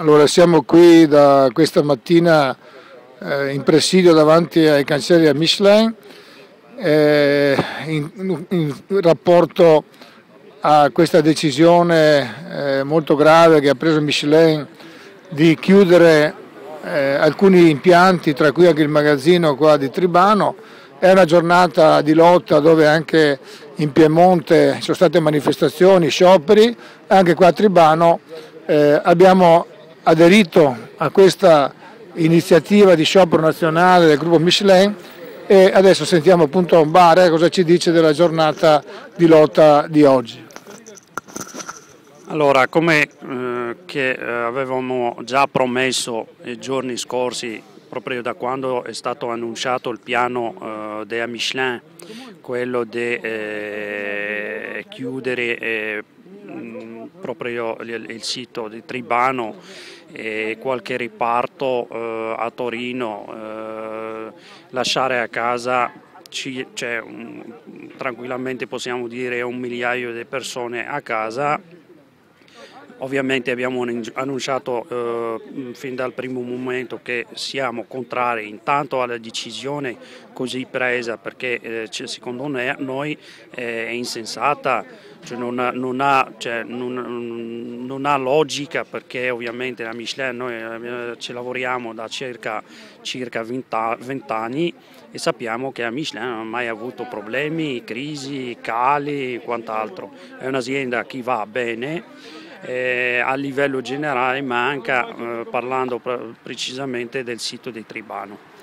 Allora siamo qui da questa mattina eh, in presidio davanti ai cancelli a Michelin eh, in, in, rapporto a questa decisione eh, molto grave che ha preso Michelin di chiudere eh, alcuni impianti, tra cui anche il magazzino qua di Tribano. È una giornata di lotta dove anche in Piemonte ci sono state manifestazioni, scioperi, anche qua a Tribano eh, abbiamo aderito a questa iniziativa di sciopero nazionale del gruppo Michelin e adesso sentiamo appunto Bare cosa ci dice della giornata di lotta di oggi. Allora, come eh, che, eh, avevamo già promesso i giorni scorsi, proprio da quando è stato annunciato il piano eh, della Michelin, quello di eh, chiudere eh, proprio il, sito di Tribano e qualche riparto eh, a Torino, eh, lasciare a casa cioè, un, tranquillamente possiamo dire un migliaio di persone a casa. Ovviamente abbiamo annunciato eh, fin dal primo momento che siamo contrari intanto alla decisione così presa perché eh, secondo noi è insensata cioè non, non, ha, cioè non, non, ha, logica perché ovviamente la Michelin noi eh, ci lavoriamo da circa, circa 20 anni e sappiamo che la Michelin non ha mai avuto problemi, crisi, cali e quant'altro. È un'azienda che va bene, eh, a livello generale manca eh, parlando precisamente del sito di Tribano.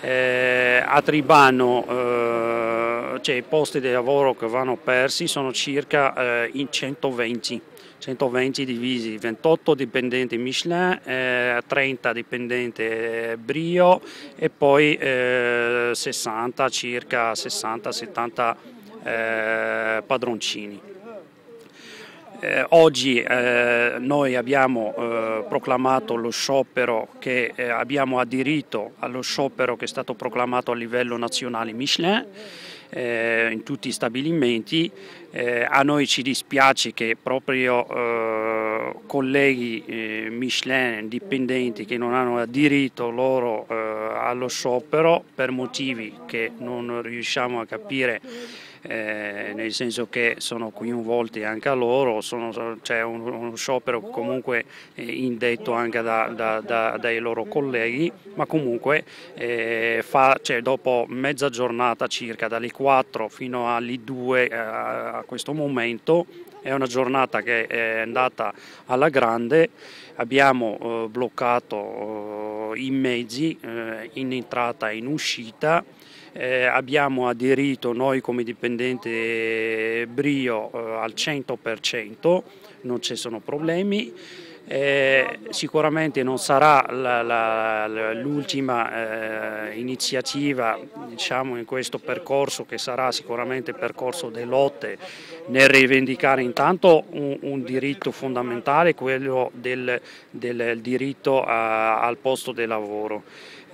Eh, a Tribano eh, cioè, i posti di lavoro che vanno persi sono circa eh, in 120, 120 divisi, 28 dipendenti Michelin, 30 eh, dipendenti eh, Brio e poi 60, eh, circa 60-70 padroncini. Eh, oggi eh, noi abbiamo eh, proclamato lo sciopero che eh, abbiamo aderito allo sciopero che è stato proclamato a livello nazionale Michelin eh, in tutti i stabilimenti. Eh, a noi ci dispiace che proprio colleghi Michelin dipendenti che non hanno aderito loro allo sciopero per motivi che non riusciamo a capire eh, nel senso che sono coinvolti anche a loro, c'è un, uno sciopero comunque eh, indetto anche da, da, da, dai loro colleghi, ma comunque eh, fa, cioè, dopo mezza giornata circa, dalle 4 fino alle 2 eh, a questo momento, è una giornata che è andata alla grande, abbiamo eh, bloccato eh, i mezzi eh, in entrata e in uscita, eh, abbiamo aderito noi come dipendente Brio eh, al 100%, non ci sono problemi. Eh, sicuramente non sarà l'ultima eh, iniziativa diciamo, in questo percorso che sarà sicuramente il percorso delle lotte nel rivendicare intanto un, un diritto fondamentale, quello del, del diritto a, al posto di lavoro.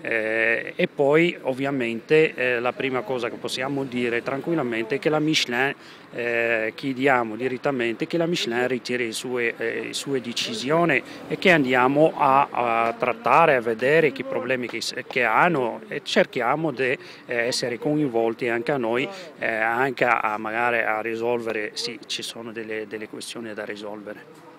Eh, e poi ovviamente eh, la prima cosa che possiamo dire tranquillamente è che la Michelin, eh, chiediamo direttamente che la Michelin ritiri le sue, eh, sue decisioni e che andiamo a, a, trattare, a vedere che problemi che, che hanno e cerchiamo di eh, essere coinvolti anche a noi, eh, anche a, magari a risolvere, sì ci sono delle, delle questioni da risolvere.